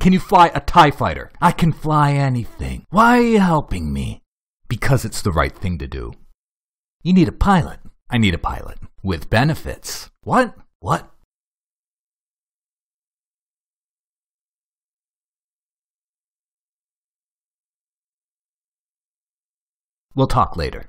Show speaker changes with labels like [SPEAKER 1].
[SPEAKER 1] Can you fly a TIE fighter? I can fly anything. Why are you helping me? Because it's the right thing to do. You need a pilot. I need a pilot. With benefits. What? What? We'll talk later.